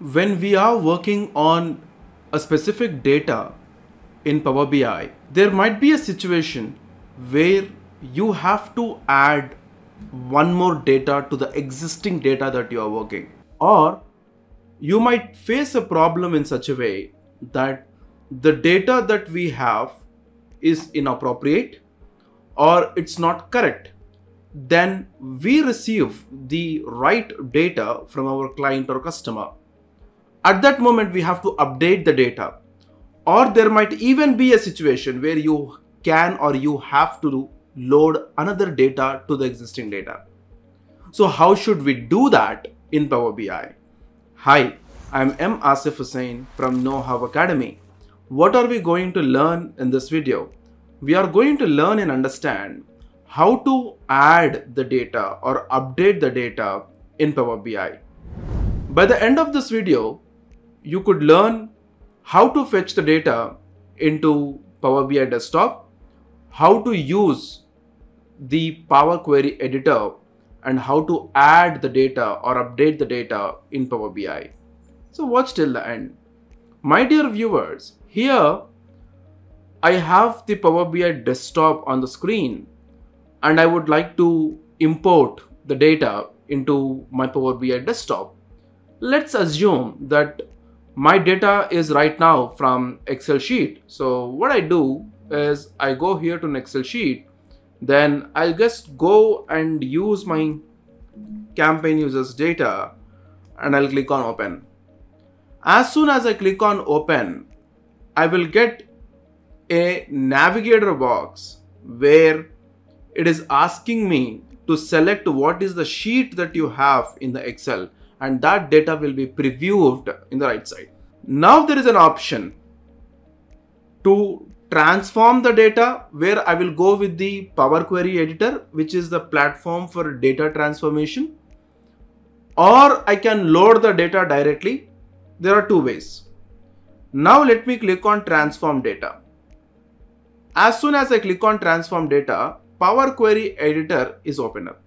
When we are working on a specific data in Power BI, there might be a situation where you have to add one more data to the existing data that you are working. Or you might face a problem in such a way that the data that we have is inappropriate or it's not correct. Then we receive the right data from our client or customer at that moment we have to update the data. Or there might even be a situation where you can or you have to load another data to the existing data. So how should we do that in power bi hi i'm m. Asif hussain from know how academy. What are we going to learn in this video? We are going to learn and understand how to add the data or update the data in power bi by the end of this video you could learn how to fetch the data into Power BI desktop, how to use the Power Query editor, and how to add the data or update the data in Power BI. So watch till the end. My dear viewers, here I have the Power BI desktop on the screen and I would like to import the data into my Power BI desktop. Let's assume that my data is right now from Excel sheet. So what I do is I go here to an Excel sheet, then I'll just go and use my campaign users data and I'll click on open. As soon as I click on open, I will get a navigator box where it is asking me to select what is the sheet that you have in the Excel and that data will be previewed in the right side. Now there is an option to transform the data where I will go with the Power Query editor which is the platform for data transformation or I can load the data directly. There are two ways. Now let me click on transform data. As soon as I click on transform data, Power Query editor is open up.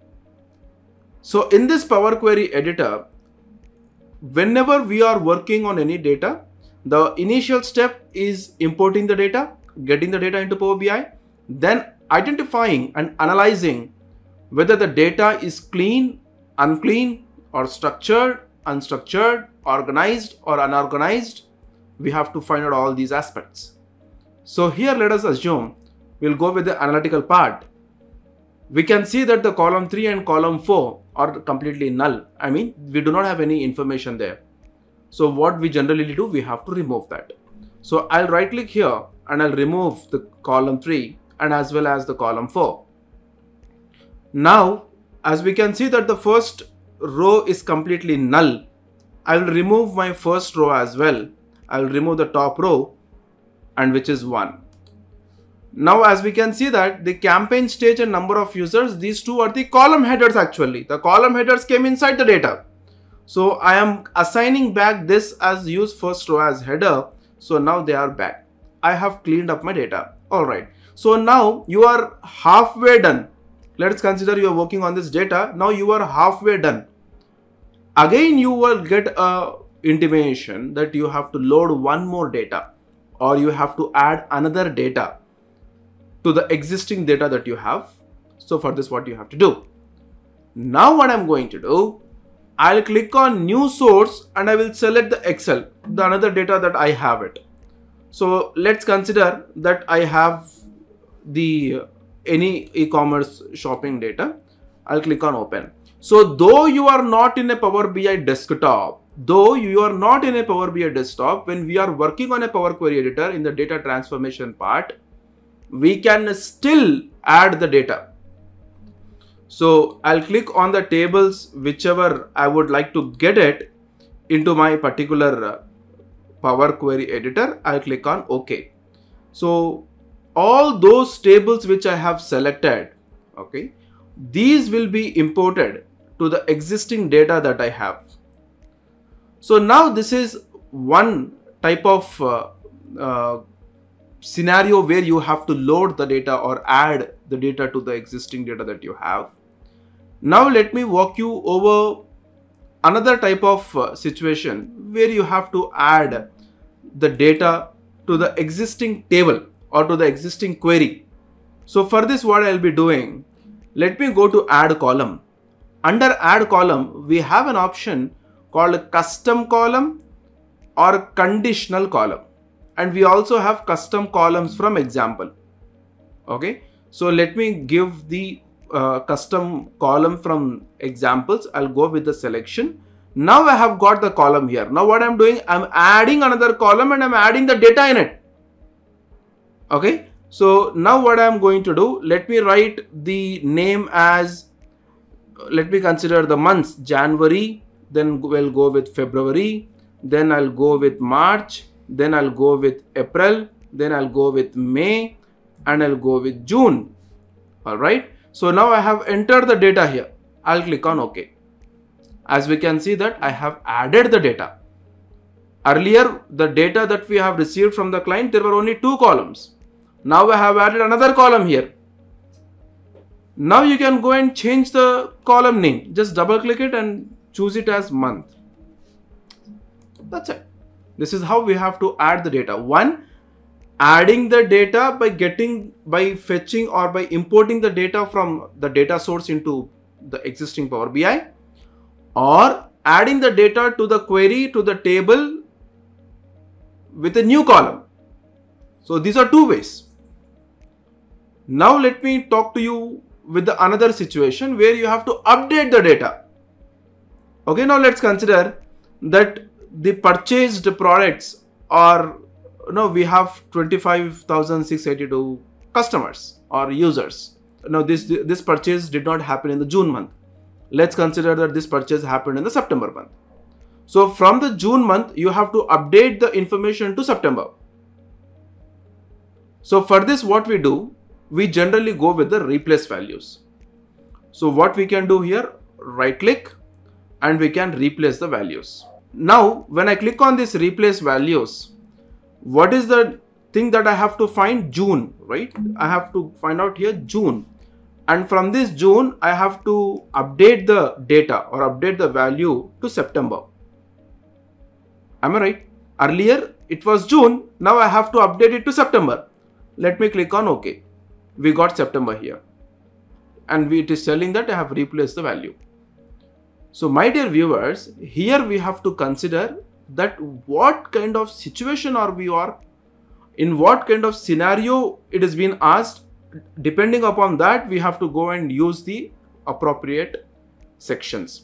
So in this Power Query editor, whenever we are working on any data, the initial step is importing the data, getting the data into Power BI, then identifying and analyzing whether the data is clean, unclean, or structured, unstructured, organized, or unorganized. We have to find out all these aspects. So here let us assume we'll go with the analytical part. We can see that the column 3 and column 4 are completely null. I mean, we do not have any information there. So what we generally do, we have to remove that. So I'll right click here and I'll remove the column 3 and as well as the column 4. Now, as we can see that the first row is completely null, I will remove my first row as well. I will remove the top row and which is 1. Now as we can see that the campaign stage and number of users, these two are the column headers actually. The column headers came inside the data. So I am assigning back this as use first row as header. So now they are back. I have cleaned up my data. Alright. So now you are halfway done. Let's consider you are working on this data. Now you are halfway done. Again you will get a intimation that you have to load one more data or you have to add another data to the existing data that you have. So for this, what you have to do. Now what I'm going to do, I'll click on new source and I will select the Excel, the another data that I have it. So let's consider that I have the uh, any e-commerce shopping data. I'll click on open. So though you are not in a Power BI desktop, though you are not in a Power BI desktop, when we are working on a Power Query editor in the data transformation part, we can still add the data. So I'll click on the tables, whichever I would like to get it into my particular uh, Power Query editor. I'll click on OK. So all those tables which I have selected, okay, these will be imported to the existing data that I have. So now this is one type of uh, uh, scenario where you have to load the data or add the data to the existing data that you have. Now let me walk you over another type of uh, situation where you have to add the data to the existing table or to the existing query. So for this what I'll be doing, let me go to add column. Under add column, we have an option called custom column or conditional column. And we also have custom columns from example. Okay. So let me give the uh, custom column from examples. I'll go with the selection. Now I have got the column here. Now what I'm doing, I'm adding another column and I'm adding the data in it. Okay. So now what I'm going to do, let me write the name as, let me consider the months, January, then we'll go with February, then I'll go with March, then I'll go with April, then I'll go with May, and I'll go with June. All right. So now I have entered the data here. I'll click on OK. As we can see that I have added the data. Earlier, the data that we have received from the client, there were only two columns. Now I have added another column here. Now you can go and change the column name. Just double click it and choose it as month. That's it. This is how we have to add the data. One, adding the data by getting, by fetching or by importing the data from the data source into the existing Power BI or adding the data to the query to the table with a new column. So these are two ways. Now let me talk to you with the another situation where you have to update the data. Okay, now let's consider that the purchased products are no we have 25682 customers or users. Now this this purchase did not happen in the june month. Let's consider that this purchase happened in the september month. So from the june month you have to update the information to september. So for this what we do we generally go with the replace values. So what we can do here right click and we can replace the values now, when I click on this replace values, what is the thing that I have to find June, right? I have to find out here June. And from this June, I have to update the data or update the value to September. Am I right? Earlier it was June. Now I have to update it to September. Let me click on OK. We got September here. And it is telling that I have replaced the value. So my dear viewers, here we have to consider that what kind of situation are we are, in what kind of scenario it has been asked. Depending upon that, we have to go and use the appropriate sections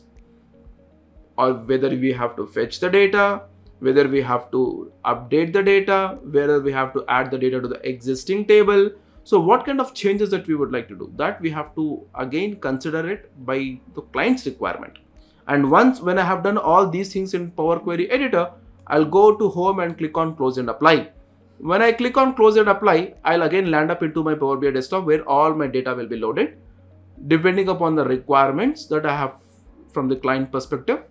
or whether we have to fetch the data, whether we have to update the data, whether we have to add the data to the existing table. So what kind of changes that we would like to do that we have to again consider it by the client's requirement. And once when I have done all these things in Power Query Editor, I'll go to home and click on close and apply. When I click on close and apply, I'll again land up into my Power BI desktop where all my data will be loaded. Depending upon the requirements that I have from the client perspective,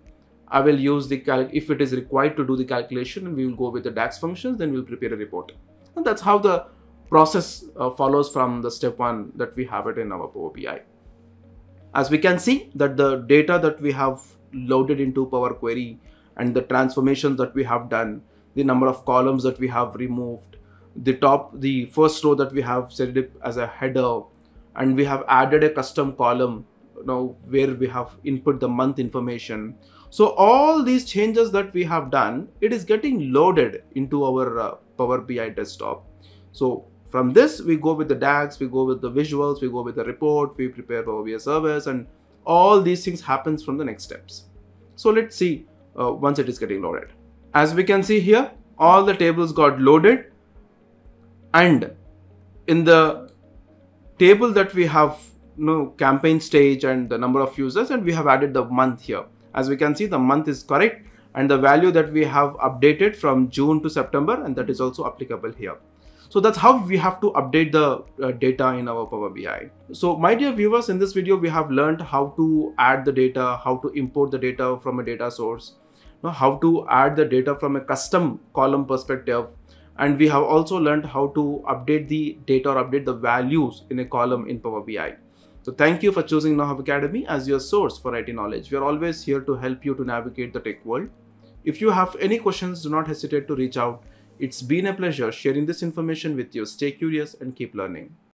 I will use the if it is required to do the calculation we will go with the DAX functions, then we'll prepare a report. And that's how the process uh, follows from the step one that we have it in our Power BI. As we can see that the data that we have loaded into Power Query and the transformations that we have done, the number of columns that we have removed, the top, the first row that we have set it as a header, and we have added a custom column you know, where we have input the month information. So all these changes that we have done, it is getting loaded into our uh, Power BI desktop. So from this, we go with the DAX, we go with the visuals, we go with the report, we prepare Power BI service, and all these things happens from the next steps. So let's see uh, once it is getting loaded. As we can see here, all the tables got loaded and in the table that we have you know, campaign stage and the number of users and we have added the month here. As we can see, the month is correct and the value that we have updated from June to September and that is also applicable here. So that's how we have to update the uh, data in our Power BI. So my dear viewers, in this video, we have learned how to add the data, how to import the data from a data source, how to add the data from a custom column perspective. And we have also learned how to update the data or update the values in a column in Power BI. So thank you for choosing KnowHow Academy as your source for IT knowledge. We are always here to help you to navigate the tech world. If you have any questions, do not hesitate to reach out it's been a pleasure sharing this information with you. Stay curious and keep learning.